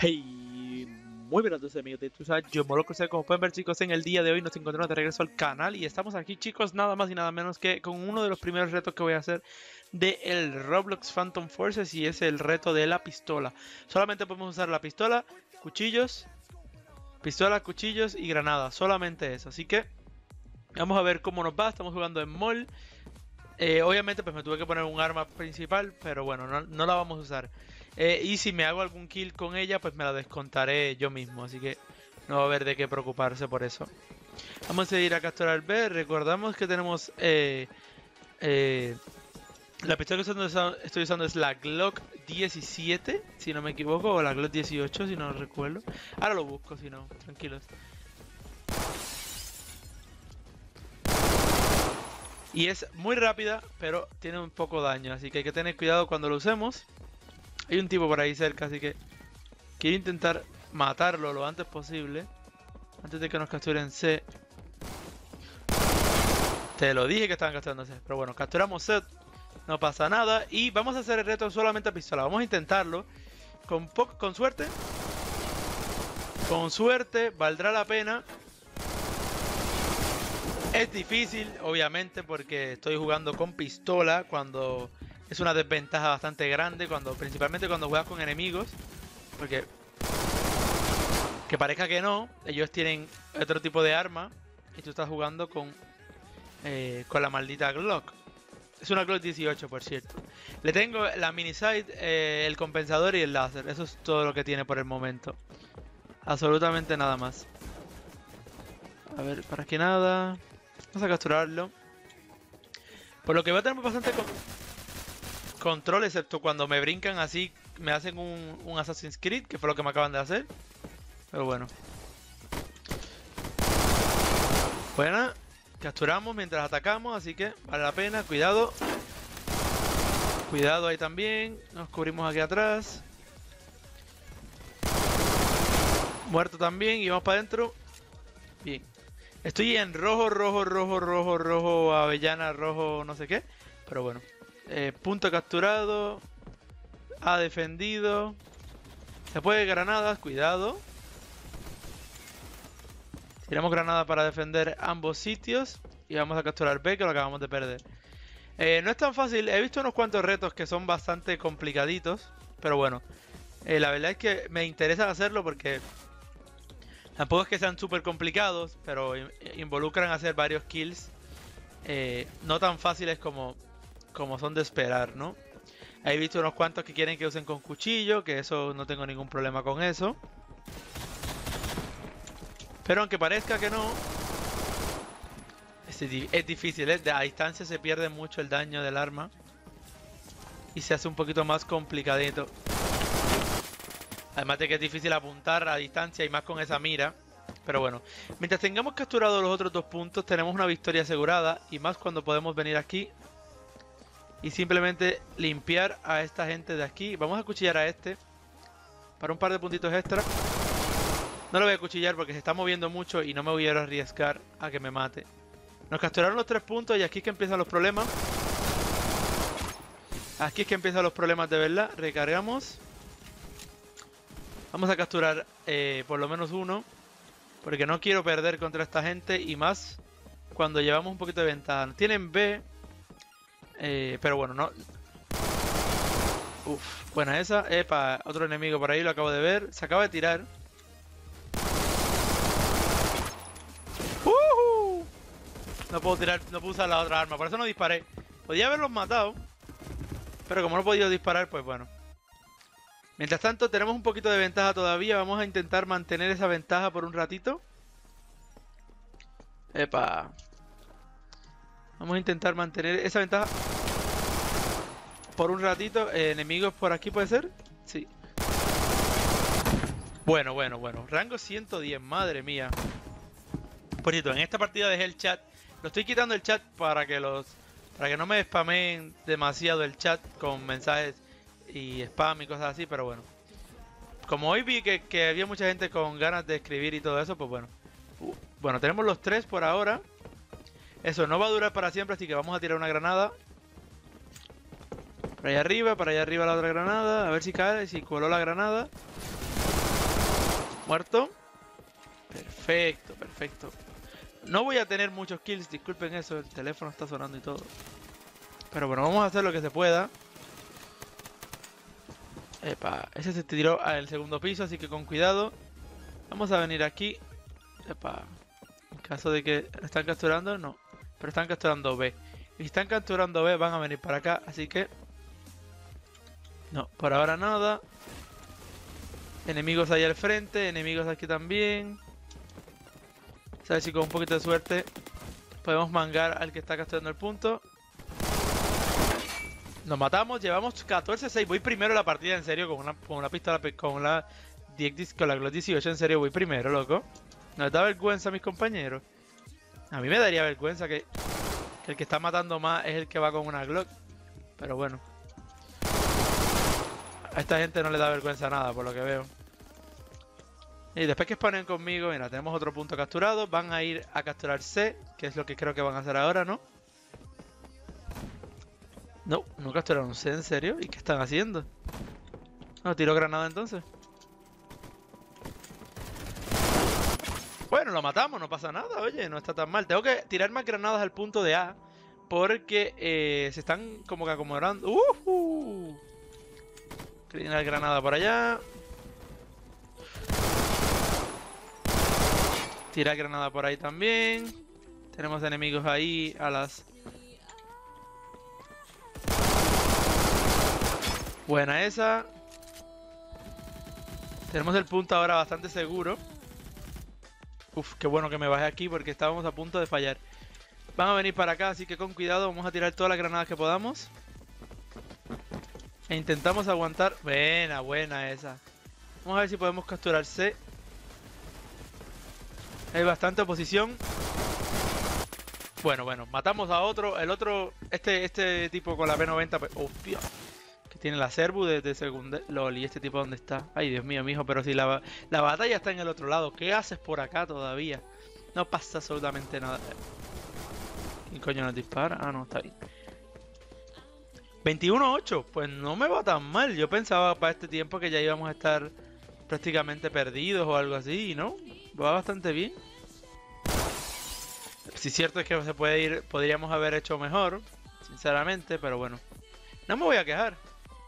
Hey, muy buenas noches amigos de Tusa, yo Moloco como pueden ver chicos en el día de hoy. Nos encontramos de regreso al canal y estamos aquí chicos nada más y nada menos que con uno de los primeros retos que voy a hacer de el Roblox Phantom Forces y es el reto de la pistola. Solamente podemos usar la pistola, cuchillos, pistola, cuchillos y granadas, solamente eso, así que vamos a ver cómo nos va, estamos jugando en mall. Eh, obviamente pues me tuve que poner un arma principal, pero bueno, no, no la vamos a usar. Eh, y si me hago algún kill con ella, pues me la descontaré yo mismo. Así que no va a haber de qué preocuparse por eso. Vamos a ir a capturar B. Recordamos que tenemos... Eh, la pistola que estoy usando es la Glock 17, si no me equivoco, o la Glock 18, si no recuerdo. Ahora lo busco, si no, tranquilos. Y es muy rápida, pero tiene un poco daño, así que hay que tener cuidado cuando lo usemos. Hay un tipo por ahí cerca, así que quiero intentar matarlo lo antes posible. Antes de que nos capturen C. Te lo dije que estaban capturándose. Pero bueno, capturamos C. No pasa nada. Y vamos a hacer el reto solamente a pistola. Vamos a intentarlo. Con, con suerte. Con suerte. Valdrá la pena. Es difícil, obviamente, porque estoy jugando con pistola cuando es una desventaja bastante grande cuando principalmente cuando juegas con enemigos porque que parezca que no ellos tienen otro tipo de arma y tú estás jugando con eh, con la maldita Glock. Es una Glock 18 por cierto. Le tengo la mini sight eh, el compensador y el láser. Eso es todo lo que tiene por el momento. Absolutamente nada más. A ver para que nada vamos a capturarlo por lo que va a tener bastante control, excepto cuando me brincan así, me hacen un, un Assassin's Creed, que fue lo que me acaban de hacer. Pero bueno. Buena. Capturamos mientras atacamos, así que vale la pena. Cuidado. Cuidado ahí también. Nos cubrimos aquí atrás. Muerto también y vamos para adentro. Bien. Estoy en rojo, rojo, rojo, rojo, rojo, avellana, rojo, no sé qué. Pero bueno. Eh, punto capturado. Ha defendido. Se puede granadas, cuidado. Tiramos granada para defender ambos sitios. Y vamos a capturar B, que lo acabamos de perder. Eh, no es tan fácil. He visto unos cuantos retos que son bastante complicaditos. Pero bueno. Eh, la verdad es que me interesa hacerlo porque... Tampoco es que sean súper complicados. Pero involucran hacer varios kills. no tan fáciles como como son de esperar, ¿no? He visto unos cuantos que quieren que usen con cuchillo, que eso no tengo ningún problema con eso. Pero aunque parezca que no, es, difícil, ¿eh? a distancia se pierde mucho el daño del arma. Y se hace un poquito más complicadito. Además de que es difícil apuntar a distancia y más con esa mira. Pero bueno, mientras tengamos capturado los otros dos puntos, tenemos una victoria asegurada. Y más cuando podemos venir aquí y simplemente limpiar a esta gente de aquí. Vamos a cuchillar a este para un par de puntitos extra. No lo voy a cuchillar porque se está moviendo mucho y no me voy a arriesgar a que me mate. Nos capturaron los tres puntos y aquí es que empiezan los problemas. Aquí es que empiezan los problemas de verdad. Recargamos. Vamos a capturar eh, por lo menos uno. Porque no quiero perder contra esta gente y más cuando llevamos un poquito de ventaja. Tienen B, eh, pero bueno, no... Uf, buena esa. Epa, otro enemigo por ahí, lo acabo de ver. Se acaba de tirar. No puedo tirar, no puedo usar la otra arma, por eso no disparé. Podía haberlos matado. Pero como no he podido disparar, pues bueno. Mientras tanto, tenemos un poquito de ventaja todavía. Vamos a intentar mantener esa ventaja por un ratito. Epa. Vamos a intentar mantener esa ventaja por un ratito. Eh, enemigos por aquí, ¿puede ser? Sí. Bueno, bueno, bueno. Rango 110, madre mía. Por cierto, en esta partida dejé el chat. Lo estoy quitando el chat para que los para que no me spameen demasiado el chat con mensajes y spam y cosas así, pero bueno. Como hoy vi que, que había mucha gente con ganas de escribir y todo eso, pues bueno. Uh, bueno, tenemos los tres por ahora. Eso no va a durar para siempre, así que vamos a tirar una granada. Para allá arriba, para allá arriba la otra granada. A ver si cae, si coló la granada. Muerto. Perfecto, perfecto. No voy a tener muchos kills, disculpen eso, el teléfono está sonando y todo. Pero bueno, vamos a hacer lo que se pueda. Epa, ese se tiró al segundo piso, así que con cuidado. Vamos a venir aquí. En caso de que están capturando, no. Pero están capturando B. Y si están capturando B, van a venir para acá, así que... No, por ahora nada. Enemigos ahí al frente, enemigos aquí también. A ver si con un poquito de suerte podemos mangar al que está capturando el punto. Nos matamos, llevamos 14-6. Voy primero la partida, en serio, con una, con una pistola, con la, con la Glock 18. En serio, voy primero, loco. ¿No les da vergüenza a mis compañeros? A mí me daría vergüenza que, que el que está matando más es el que va con una Glock. Pero bueno. A esta gente no le da vergüenza nada, por lo que veo. Y después que spawnen conmigo, mira, tenemos otro punto capturado. Van a ir a capturar C, que es lo que creo que van a hacer ahora, ¿no? No, no capturaron C, ¿en serio? ¿Y qué están haciendo? No, tiro granada entonces. Bueno, lo matamos, no pasa nada, oye, no está tan mal. Tengo que tirar más granadas al punto de A. Porque eh, se están como que acomodando. ¡Uh! -huh! granada por allá. Tirar granada por ahí también. Tenemos enemigos ahí a las... Buena esa. Tenemos el punto ahora bastante seguro. Uf, qué bueno que me bajé aquí porque estábamos a punto de fallar. Van a venir para acá, así que con cuidado vamos a tirar todas las granadas que podamos. E intentamos aguantar. Buena, buena esa. Vamos a ver si podemos capturarse hay bastante oposición. Bueno, bueno, matamos a otro. El otro, este este tipo con la P90, pues, hostia. Tiene la Serbu de, de segunda. LOL, ¿y este tipo dónde está? Ay, Dios mío, mijo, pero si la, la batalla está en el otro lado, ¿qué haces por acá todavía? No pasa absolutamente nada. ¿Quién coño nos dispara? Ah, no, está bien. 21-8, pues no me va tan mal. Yo pensaba para este tiempo que ya íbamos a estar prácticamente perdidos o algo así, ¿no? Va bastante bien. Si cierto es que se puede ir, podríamos haber hecho mejor, sinceramente, pero bueno. No me voy a quejar.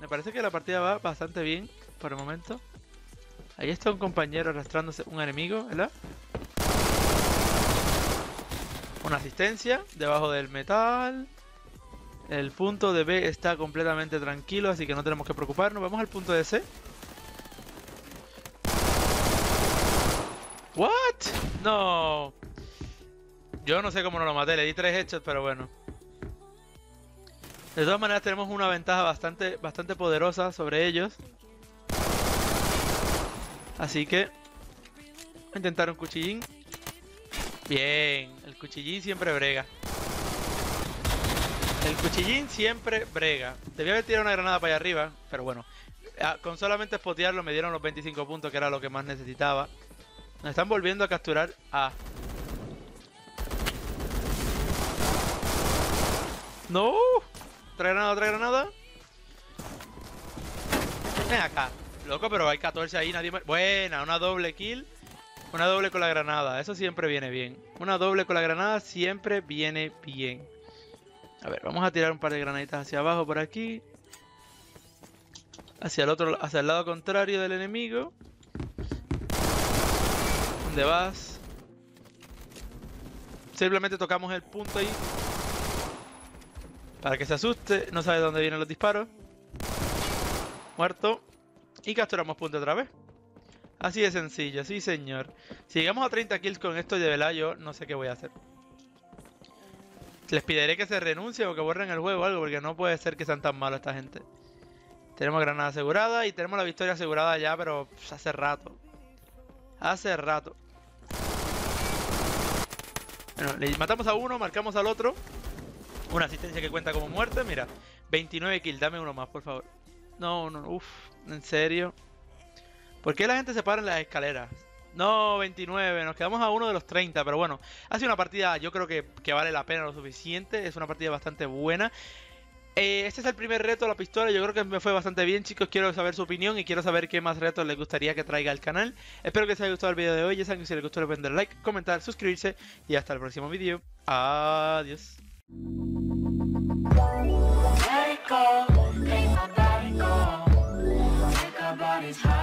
Me parece que la partida va bastante bien por el momento. Ahí está un compañero arrastrándose un enemigo, ¿verdad? Una asistencia debajo del metal. El punto de B está completamente tranquilo, así que no tenemos que preocuparnos. Vamos al punto de C. ¿What? No. Yo no sé cómo no lo maté, le di tres hechos, pero bueno. De todas maneras tenemos una ventaja bastante, bastante poderosa sobre ellos. Así que... Intentar un cuchillín. Bien, el cuchillín siempre brega. El cuchillín siempre brega. Debía haber tirado una granada para allá arriba, pero bueno. Ah, con solamente spotearlo me dieron los 25 puntos, que era lo que más necesitaba. Nos están volviendo a capturar a... ¡No! ¿Otra granada, otra granada? Ven acá. Loco, pero hay 14 ahí, nadie más... Buena, una doble kill. Una doble con la granada, eso siempre viene bien. Una doble con la granada siempre viene bien. A ver, vamos a tirar un par de granaditas hacia abajo por aquí. Hacia el otro, hacia el lado contrario del enemigo dónde vas. Simplemente tocamos el punto ahí. Para que se asuste, no sabe dónde vienen los disparos. Muerto. Y capturamos punto otra vez. Así de sencillo, sí señor. Si llegamos a 30 kills con esto de verdad yo no sé qué voy a hacer. Les pediré que se renuncie o que borren el juego o algo, porque no puede ser que sean tan malos esta gente. Tenemos granada asegurada y tenemos la victoria asegurada ya, pero hace rato. Hace rato. Bueno, le matamos a uno, marcamos al otro. Una asistencia que cuenta como muerte, mira. 29 kills, dame uno más, por favor. No, no, uff, en serio. ¿Por qué la gente se para en las escaleras? No, 29, nos quedamos a uno de los 30, pero bueno, ha sido una partida, yo creo que, que vale la pena lo suficiente, es una partida bastante buena. Eh, este es el primer reto de la pistola. Yo creo que me fue bastante bien, chicos. Quiero saber su opinión y quiero saber qué más retos les gustaría que traiga al canal. Espero que les haya gustado el vídeo de hoy. Ya saben que si les gustó, le pueden dar like, comentar, suscribirse. Y hasta el próximo vídeo. Adiós. Let it go, Let my body go. Take our bodies high.